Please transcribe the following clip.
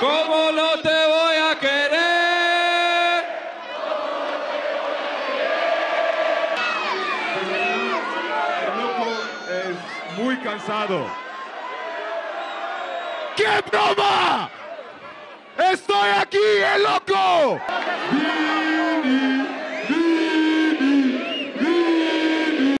¿Cómo no te voy a querer? El loco es muy cansado. ¡Qué broma! ¡Estoy aquí, el loco!